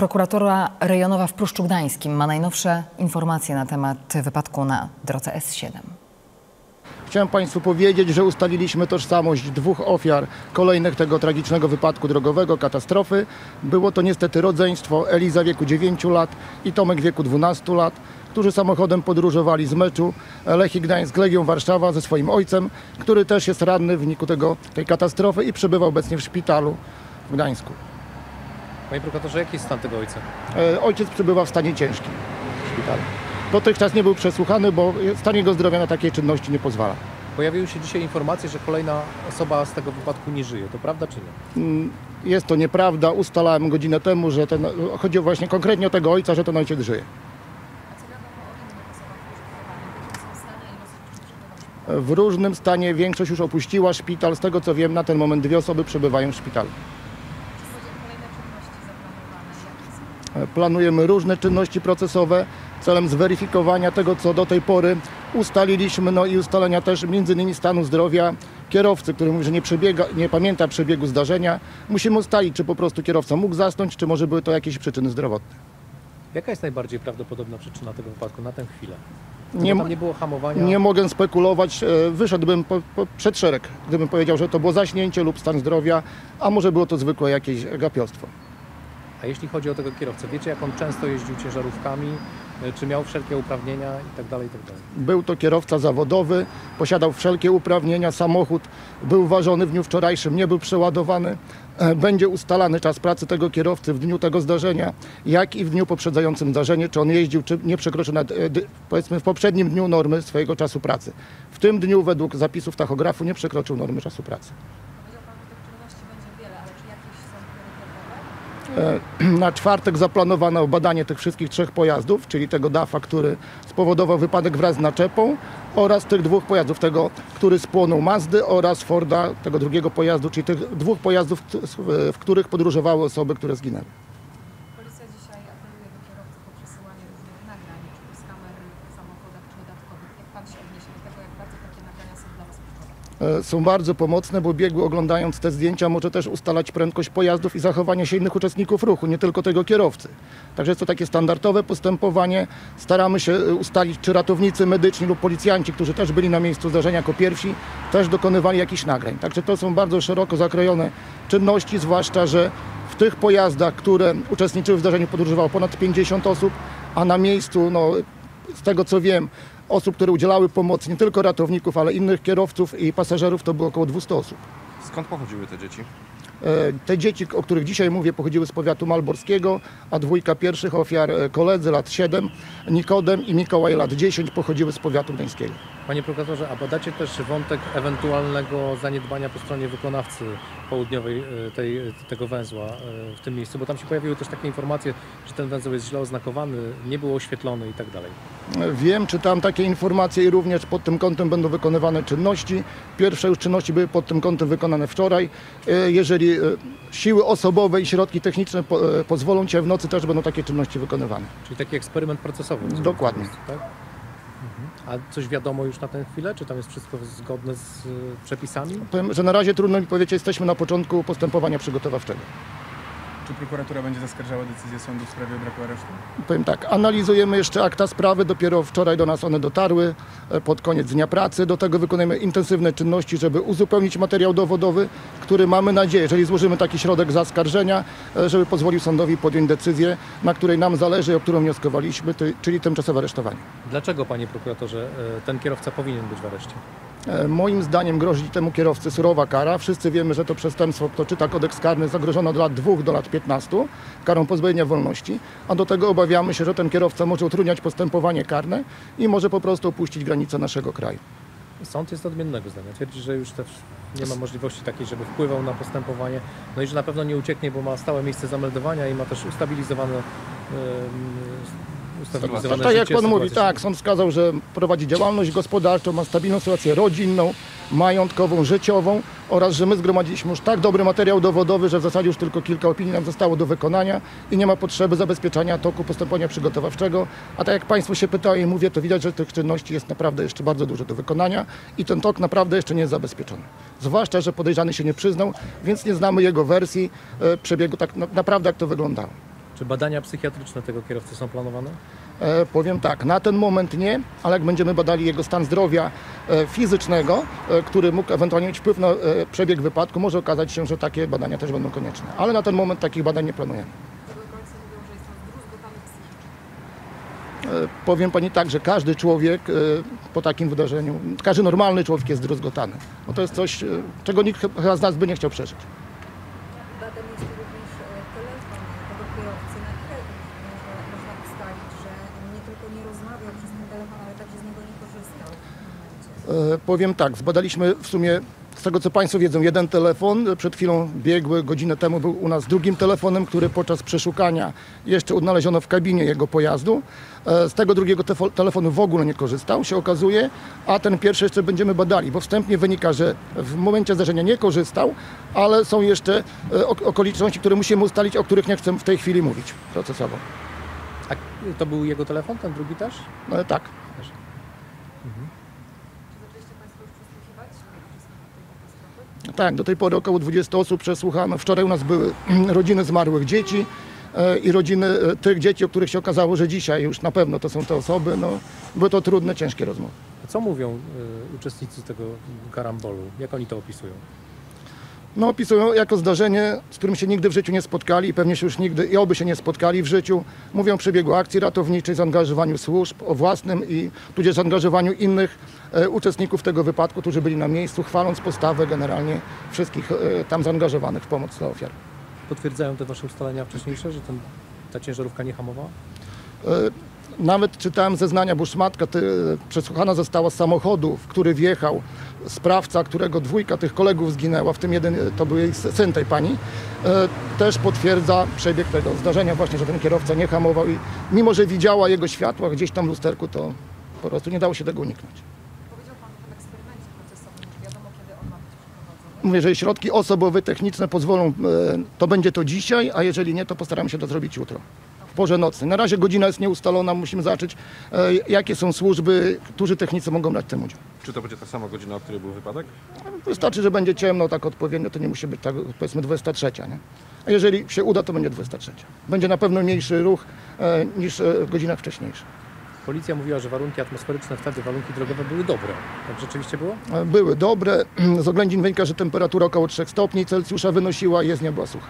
Prokuratura rejonowa w Pruszczu Gdańskim ma najnowsze informacje na temat wypadku na drodze S7. Chciałem Państwu powiedzieć, że ustaliliśmy tożsamość dwóch ofiar kolejnych tego tragicznego wypadku drogowego, katastrofy. Było to niestety rodzeństwo Eliza wieku 9 lat i Tomek wieku 12 lat, którzy samochodem podróżowali z meczu Lechii Gdańsk Legią Warszawa ze swoim ojcem, który też jest ranny w wyniku tego, tej katastrofy i przebywa obecnie w szpitalu w Gdańsku. Panie prokuratorze, jaki jest stan tego ojca? E, Ojciec przebywa w stanie ciężkim w szpitalu. Dotychczas nie był przesłuchany, bo stan jego zdrowia na takie czynności nie pozwala. Pojawiły się dzisiaj informacje, że kolejna osoba z tego wypadku nie żyje. To prawda czy nie? Jest to nieprawda. Ustalałem godzinę temu, że ten, chodzi właśnie konkretnie o tego ojca, że ten ojciec żyje. W różnym stanie większość już opuściła szpital. Z tego co wiem, na ten moment dwie osoby przebywają w szpitalu. Planujemy różne czynności procesowe celem zweryfikowania tego, co do tej pory ustaliliśmy, no i ustalenia też między innymi stanu zdrowia kierowcy, który mówi, że nie, przebiega, nie pamięta przebiegu zdarzenia. Musimy ustalić, czy po prostu kierowca mógł zasnąć, czy może były to jakieś przyczyny zdrowotne. Jaka jest najbardziej prawdopodobna przyczyna tego wypadku na tę chwilę? Nie nie było hamowania. Nie mogę spekulować, e, wyszedłbym po, po, przed szereg, gdybym powiedział, że to było zaśnięcie lub stan zdrowia, a może było to zwykłe jakieś gapiostwo. A jeśli chodzi o tego kierowcę, wiecie jak on często jeździł ciężarówkami, y, czy miał wszelkie uprawnienia i tak dalej, i tak. Był to kierowca zawodowy, posiadał wszelkie uprawnienia, samochód był ważony w dniu wczorajszym, nie był przeładowany. E, Będzie ustalany czas pracy tego kierowcy w dniu tego zdarzenia, jak i w dniu poprzedzającym zdarzenie, czy on jeździł, czy nie przekroczył e, powiedzmy w poprzednim dniu normy swojego czasu pracy. W tym dniu według zapisów tachografu nie przekroczył normy czasu pracy. Powiedział Pan, że tych czynności będzie wiele, ale czy jakieś są priorytetowe? Na czwartek zaplanowano badanie tych wszystkich trzech pojazdów, czyli tego DAFA, który spowodował wypadek wraz z naczepą oraz tych dwóch pojazdów, tego, który spłonął Mazdy oraz Forda, tego drugiego pojazdu, czyli tych dwóch pojazdów, w których podróżowały osoby, które zginęły. Policja dzisiaj apeluje do kierowców o przesyłanie różnych nagrań, czy to z kamer w samochodach, czy dodatkowych. Jak Pan się odniesie do tego, jak bardzo takie nagrania są dla Was kluczowe? E, Są bardzo pomocne, bo biegły oglądając te zdjęcia może też ustalać prędkość pojazdów i zachowanie się innych uczestników ruchu, nie tylko tego kierowcy. Także jest to takie standardowe postępowanie. Staramy się e, ustalić, czy ratownicy medyczni lub policjanci, którzy też byli na miejscu zdarzenia jako pierwsi, też dokonywali jakichś nagrań. Także to są bardzo szeroko zakrojone czynności, zwłaszcza, że w tych pojazdach, które uczestniczyły w zdarzeniu podróżowało ponad 50 osób, a na miejscu, no, z tego co wiem, osób, które udzielały pomocy, nie tylko ratowników, ale innych kierowców i pasażerów, to było około 200 osób. Skąd pochodziły te dzieci? E, Te dzieci, o których dzisiaj mówię, pochodziły z powiatu malborskiego, a dwójka pierwszych ofiar, e, koledzy lat 7, Nikodem i Mikołaj lat 10, pochodziły z powiatu gdańskiego. Panie prokuratorze, a badacie też wątek ewentualnego zaniedbania po stronie wykonawcy południowej y, tej, tego węzła y, w tym miejscu, bo tam się pojawiły też takie informacje, że ten węzeł jest źle oznakowany, nie był oświetlony i tak dalej. E, Wiem, czytam takie informacje i również pod tym kątem będą wykonywane czynności. Pierwsze już czynności były pod tym kątem wykonane wczoraj. E, Jeżeli e, siły osobowe i środki techniczne po- e, pozwolą, Cię w nocy też będą takie czynności wykonywane. Czyli taki eksperyment procesowy. Dokładnie. prostu, Tak? A coś wiadomo już na tę chwilę? Czy tam jest wszystko zgodne z y, przepisami? Powiem, że na razie trudno mi powiedzieć, jesteśmy na początku postępowania przygotowawczego. Czy prokuratura będzie zaskarżała decyzję sądu w sprawie braku aresztu? Powiem tak, analizujemy jeszcze akta sprawy, dopiero wczoraj do nas one dotarły, e, pod koniec dnia pracy. Do tego wykonujemy intensywne czynności, żeby uzupełnić materiał dowodowy, który mamy nadzieję, jeżeli złożymy taki środek zaskarżenia, e, żeby pozwolił sądowi podjąć decyzję, na której nam zależy, o którą wnioskowaliśmy, czyli tymczasowe aresztowanie. Dlaczego, panie prokuratorze, y, ten kierowca powinien być w areszcie? E, Moim zdaniem grozi temu kierowcy surowa kara. Wszyscy wiemy, że to przestępstwo, kto czyta kodeks karny, zagrożone od lat 2 do lat 15 karą pozbawienia wolności, a do tego obawiamy się, że ten kierowca może utrudniać postępowanie karne i może po prostu opuścić granice naszego kraju. Sąd jest odmiennego zdania. Twierdzi, że już też nie ma możliwości takiej, żeby wpływał na postępowanie. No i że na pewno nie ucieknie, bo ma stałe miejsce zameldowania i ma też ustabilizowane, em, ustabilizowane Tak jak życie, pan mówi, tak, sąd wskazał, że prowadzi działalność gospodarczą, ma stabilną sytuację rodzinną, majątkową, życiową oraz, że my zgromadziliśmy już tak dobry materiał dowodowy, że w zasadzie już tylko kilka opinii nam zostało do wykonania i nie ma potrzeby zabezpieczania toku postępowania przygotowawczego. A tak jak Państwo się pytają i mówię, to widać, że tych czynności jest naprawdę jeszcze bardzo dużo do wykonania i ten tok naprawdę jeszcze nie jest zabezpieczony. Zwłaszcza, że podejrzany się nie przyznał, więc nie znamy jego wersji e, przebiegu tak na, naprawdę jak to wyglądało. Czy badania psychiatryczne tego kierowcy są planowane? E, powiem tak, na ten moment nie, ale jak będziemy badali jego stan zdrowia e, fizycznego, e, który mógł ewentualnie mieć wpływ na e, przebieg wypadku, może okazać się, że takie badania też będą konieczne. Ale na ten moment takich badań nie planujemy. Powiem pani tak, że każdy człowiek e, po takim wydarzeniu, każdy normalny człowiek jest druzgotany. No to jest coś, e, czego nikt z nas by nie chciał przeżyć. Badem jest również e, telefon tego kierowcy, na kredyt. Można, można ustalić, że nie tylko nie rozmawiał przez ten telefon, ale także z niego nie korzystał w tym momencie. E, Powiem tak, zbadaliśmy w sumie, z tego co Państwo wiedzą, jeden telefon. Przed chwilą biegły, godzinę temu był u nas drugim telefonem, który podczas przeszukania jeszcze odnaleziono w kabinie jego pojazdu. E, Z tego drugiego telefonu w ogóle nie korzystał, się okazuje, a ten pierwszy jeszcze będziemy badali, bo wstępnie wynika, że w momencie zdarzenia nie korzystał, ale są jeszcze e, ok- okoliczności, które musimy ustalić, o których nie chcę w tej chwili mówić procesowo. A to był jego telefon, ten drugi też? No, tak. Czy zaczęliście Państwo już przesłuchiwać uczestników tej katastrofy? Tak, do tej pory około 20 osób przesłuchano. Wczoraj u nas były rodziny zmarłych dzieci e, i rodziny e, tych dzieci, o których się okazało, że dzisiaj już na pewno to są te osoby. No, były to trudne, ciężkie rozmowy. A co mówią y, uczestnicy tego karambolu? Jak oni to opisują? No, opisują jako zdarzenie, z którym się nigdy w życiu nie spotkali i pewnie się już nigdy i oby się nie spotkali w życiu. Mówią o przebiegu akcji ratowniczej, zaangażowaniu służb, o własnym i tudzież zaangażowaniu innych e, uczestników tego wypadku, którzy byli na miejscu, chwaląc postawę generalnie wszystkich e, tam zaangażowanych w pomoc dla ofiar. Potwierdzają te wasze ustalenia wcześniejsze, że ten, ta ciężarówka nie hamowała? E, Nawet czytałem zeznania, bo szmatka ty, przesłuchana została z samochodu, w który wjechał sprawca, którego dwójka tych kolegów zginęła, w tym jeden e, to był jej sy- syn tej pani, e, też potwierdza przebieg tego zdarzenia właśnie, że ten kierowca nie hamował i mimo, że widziała jego światła gdzieś tam w lusterku, to po prostu nie dało się tego uniknąć. Powiedział Pan o tym eksperymencie procesowym, że wiadomo, kiedy on ma być przeprowadzony. Mówię, że środki osobowe, techniczne pozwolą, e, to będzie to dzisiaj, a jeżeli nie, to postaramy się to zrobić jutro. W porze nocnej. Na razie godzina jest nieustalona, musimy zobaczyć, e, jakie są służby, którzy technicy mogą brać w tym udział. Czy to będzie ta sama godzina, o której był wypadek? Wystarczy, że będzie ciemno tak odpowiednio, to nie musi być tak powiedzmy 23, nie? A jeżeli się uda, to będzie 23. Będzie na pewno mniejszy ruch e, niż e, w godzinach wcześniejszych. Policja mówiła, że warunki atmosferyczne wtedy, warunki drogowe były dobre. Tak rzeczywiście było? E, Były dobre, z oględzin wynika, że temperatura około 3 stopni Celsjusza wynosiła, jezdnia była sucha.